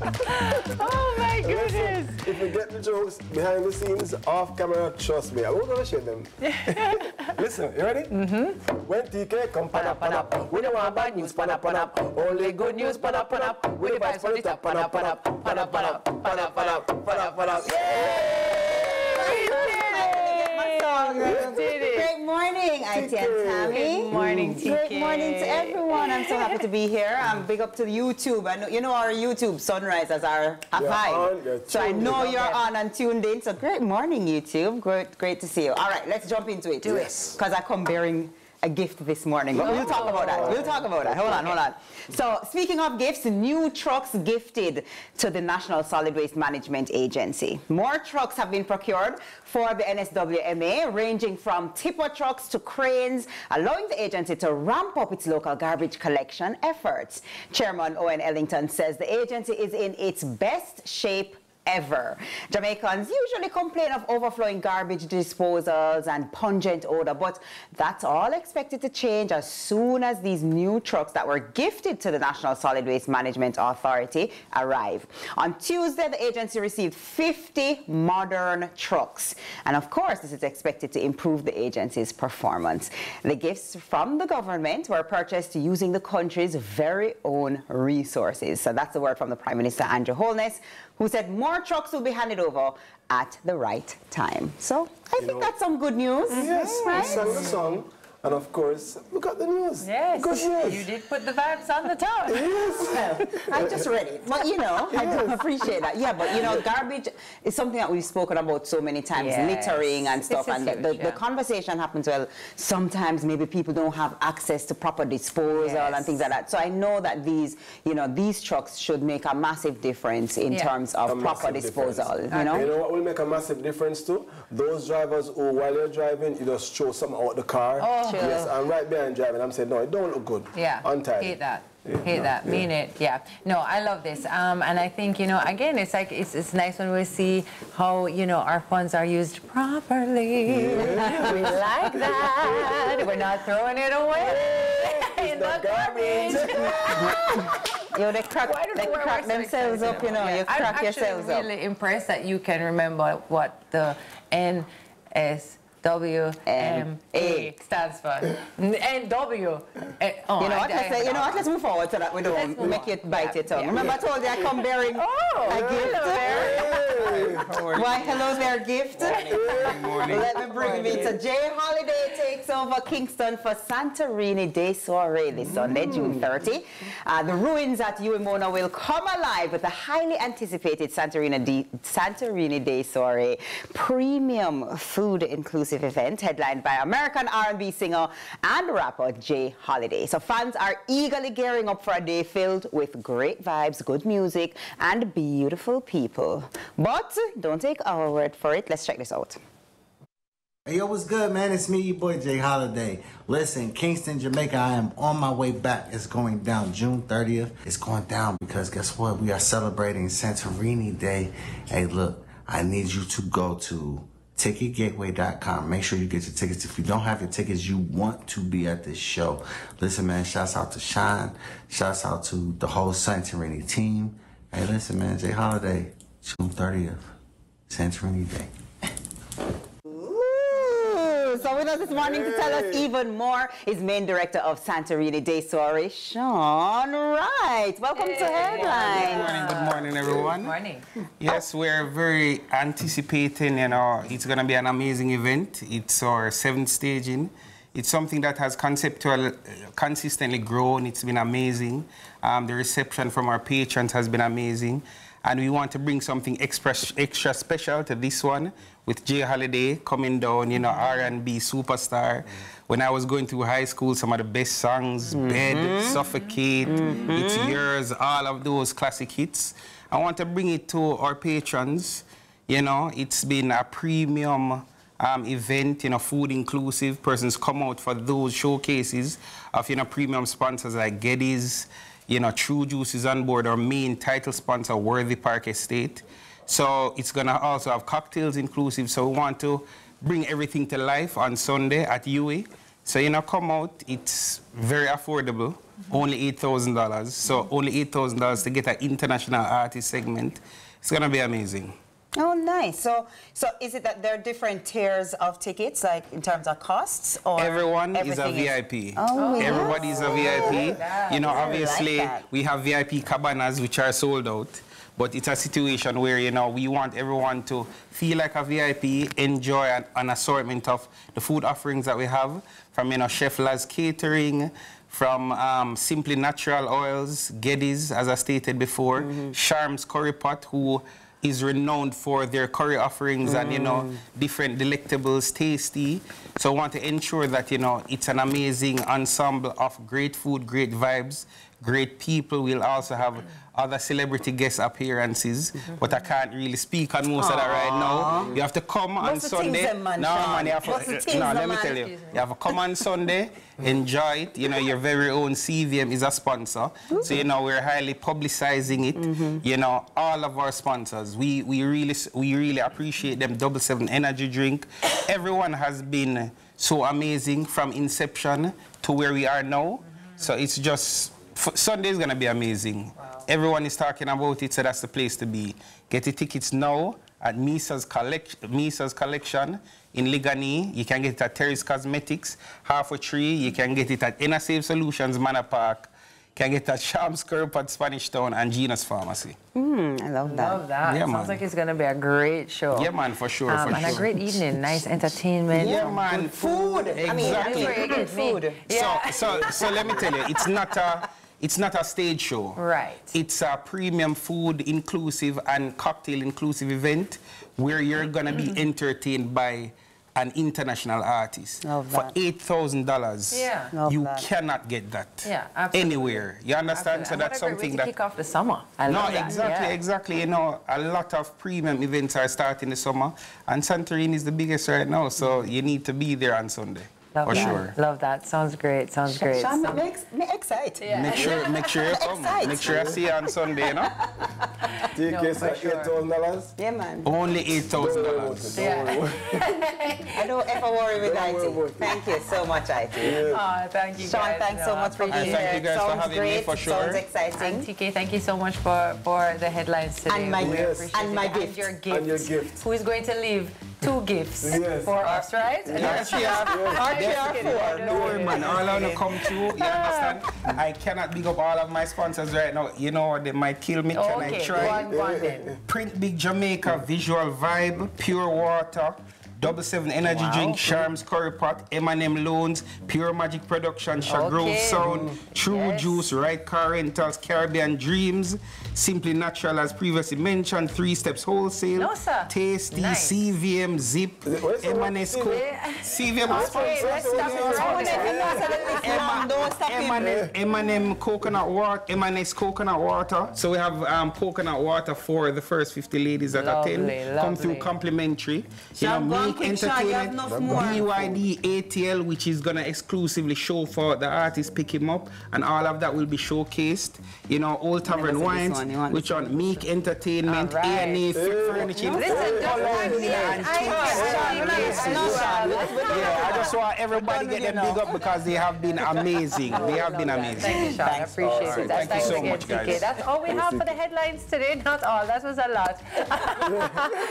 oh my goodness. Listen, if you get the jokes behind the scenes, off camera, trust me, I won't gonna share them. Listen, you ready? Mm-hmm. When TK come pan up, pan up. When you want bad news, pan up, pan up. Only good news, pan up, pan up. With the vibes on the top, pan up, pan up, pan up, pan up, pan up, pan up, pan up, pan up. It. Great morning, Ity and Tami. Good morning, TK. Great morning to everyone. I'm so happy to be here. I'm big up to the YouTube. I know you know our YouTube Sunrise as our a You're five. so I know you're on and tuned in. So great morning, YouTube. Great, great to see you. All right, let's jump into it. Do it. Because I come bearing a gift this morning. But we'll talk about that. We'll talk about that. Hold on, hold on. So speaking of gifts, new trucks gifted to the National Solid Waste Management Agency. More trucks have been procured for the NSWMA, ranging from tipper trucks to cranes, allowing the agency to ramp up its local garbage collection efforts. Chairman Owen Ellington says the agency is in its best shape ever. Jamaicans usually complain of overflowing garbage disposals and pungent odor, but that's all expected to change as soon as these new trucks that were gifted to the National Solid Waste Management Authority arrive. On Tuesday, the agency received 50 modern trucks. And of course, this is expected to improve the agency's performance. The gifts from the government were purchased using the country's very own resources. So that's the word from the Prime Minister, Andrew Holness, who said more trucks will be handed over at the right time. So I think know- that's some good news. Yes, we right? sang the song. And of course, look at the news. Yes. Good news. You did put the vibes on the top. Yes. I just read it. But you know, I do appreciate that. Yeah, but you know, garbage is something that we've spoken about so many times, Yes. littering and stuff. And the, huge, the, yeah. the conversation happens well. Sometimes maybe people don't have access to proper disposal Yes. and things like that. So I know that these, you know, these trucks should make a massive difference in Yeah. terms of A proper massive difference. disposal. You know? you know what will make a massive difference too? Those drivers who, while you're driving, you just throw something out the car. Oh. Sure. Yes, I'm right behind driving. I'm saying, no, it don't look good. Yeah. Untidy. Hate that. Yeah, Hate no, that. yeah. Mean it. Yeah. No, I love this. Um, and I think, you know, again, it's like, it's, it's nice when we see how, you know, our funds are used properly. we like that. We're not throwing it away in the not garbage. You know, they crack, Why don't they know why crack we're so themselves up, you know, about it. you I'm crack actually yourselves up. really impressed that you can remember what the NSWMA stands for. NW. Eh, oh, You know what? I Let's, say, you know what? Let's move forward so that we don't make on. it bite Yeah, your tongue. yeah, Remember, I told you I come bearing Oh, a gift. hello there. Hey. Why, hello there, gift. Let me bring me to J Holiday takes over Kingston for Santorini Day Soiree this Sunday, June 30. Uh, the ruins at UWI Mona will come alive with the highly anticipated Santorini, Day- Santorini Day Soiree premium food inclusive event headlined by American R&B singer and rapper J Holiday. So fans are eagerly gearing up for a day filled with great vibes, good music, and beautiful people. But don't take our word for it. Let's check this out. Hey, yo, what's good, man? It's me, your boy J Holiday. Listen, Kingston, Jamaica, I am on my way back. It's going down June 30th. It's going down because guess what? We are celebrating Santorini Day. Hey, look, I need you to go to ticketgateway.com. Make sure you get your tickets. If you don't have your tickets, you want to be at this show. Listen, man, shouts out to Sean. Shouts out to the whole Santorini team. Hey, listen, man, J Holiday, June 30th, Santorini Day. Ooh, so with us this morning to tell us even more is main director of Santorini Day Soiree, Sean Wright. Welcome to Good morning, good morning, everyone. Good Morning. Yes, we're very anticipating, you know, it's going to be an amazing event. It's our seventh staging. It's something that has conceptual, consistently grown. It's been amazing. Um, the reception from our patrons has been amazing. And we want to bring something extra, extra special to this one with J Holiday coming down, you know, R&B superstar. When I was going through high school, some of the best songs, Bed, Suffocate, It's Yours, all of those classic hits. I want to bring it to our patrons. You know, it's been a premium um, event, you know, food inclusive. Persons come out for those showcases of, you know, premium sponsors like Geddes, you know, True Juices on board, our main title sponsor, Worthy Park Estate. So it's gonna also have cocktails inclusive. So we want to bring everything to life on Sunday at UA. So you know, come out. It's very affordable. Only eight thousand dollars. So only eight thousand dollars to get an international artist segment. It's gonna be amazing. Oh, nice. So, so is it that there are different tiers of tickets, like in terms of costs, or Everyone is a everything VIP. Oh, yes. Everybody is a VIP. You know, I like obviously that. we have VIP cabanas which are sold out, but it's a situation where you know we want everyone to feel like a VIP, enjoy an, an assortment of the food offerings that we have from you know Chef Laz Catering. From um, Simply Natural Oils, Geddes, as I stated before, Mm-hmm. Sharms Curry Pot, who is renowned for their curry offerings and you know Mm. different delectables, tasty. So I want to ensure that you know it's an amazing ensemble of great food, great vibes, great people. We'll also have other celebrity guest appearances, Mm-hmm. but I can't really speak on most of that right now. You have to come on What's Sunday. man, no, man, you have What's to, no, let me tell you. You have to come on Sunday, enjoy it. You know, your very own CVM is a sponsor. So, you know, we're highly publicizing it. Mm-hmm. You know, all of our sponsors, we, we, really, we really appreciate them. Double Seven Energy Drink. Everyone has been so amazing from inception to where we are now. So it's just, Sunday is going to be amazing. Everyone is talking about it, so that's the place to be. Get your tickets now at Misa's, collect- Misa's Collection in Liguanea. You can get it at Terry's Cosmetics, Half Way Tree. You can get it at Inner Save Solutions, Manor Park. You can get it at Shams Curb at Spanish Town and Gina's Pharmacy. Mm, I love that. Love that. Yeah, Sounds man. like it's going to be a great show. Yeah, man, for sure, Um, for and a great evening, nice entertainment. Yeah, man. Good food. I mean, Exactly. That's where you get me. food. Yeah. So, so, so let me tell you, it's not a, it's not a stage show. Right. It's a premium food inclusive and cocktail inclusive event where you're gonna be mm-hmm. entertained by an international artist. Love For eight thousand dollars, Yeah. Love you that. cannot get that Yeah, absolutely. anywhere. You understand? Absolutely. So that's what a great way something to that kick off the summer. I no, love that. exactly, yeah. exactly. You know, a lot of premium events are starting this summer, and Santorini is the biggest right now. So you need to be there on Sunday Love for that. sure. Love that. Sounds great. Sounds great. Sean, Sounds- me, ex- me excite. Make sure, make sure you come. Make sure I see you on Sunday. You know, TK No, said for sure. $8,000. Yeah, man. only eight thousand Don't worry about dollars. it. Don't worry about I don't ever worry with Don't worry Ity. about it. Thank you so much, Ity. Aw, thank you Sean, guys. thanks so much for appreciate being And thank here. you guys for Sounds having me, great. for sure. Sounds And exciting. TK, thank you so much for, for the headlines today. And my- We Yes. and it. my And your gift. And your gift. Who is going to leave two gifts Yes. for us, right? Yes. Actually, Just are kidding. four. No kidding. man. All I want to come through. You understand? I cannot big up all of my sponsors right now. You know they might kill me. Can I Okay, try? go on, go on then. Print Big Jamaica, Visual Vibe, Pure Water, Double Seven Energy Wow. Drink, Sharms Curry Pot, M&M Loans, Pure Magic Production, Shagrove Okay. Sound, True Yes. Juice, Right Car Rentals, Caribbean Dreams, Simply Natural, as previously mentioned, Three Steps Wholesale, No, sir. Tasty, Nice. CVM, Zip, Is it- what is it? M&S Co- CVM Okay, sponsor. let's stop it right there. Mom, don't stop him. M&M, coconut water, M&S coconut water. So we have um, coconut water for the first 50 ladies that Lovely, attend. Come through complimentary. You Sean, go on Make quick, Sean, you have Entertainment. BYD ATL, which is gonna exclusively show for the artist, pick him up, and all of that will be showcased. You know, Old Tavern see this Wines, one, which on Meek Entertainment, All right. A&A Furniture. Listen, don't mind me. I Yeah, I just want everybody get them big up because they have been amazing. They have been amazing. Thank you, Sean. I appreciate it. thank you so much, guys. That's all we have for the headlines today. Not all. That was a lot.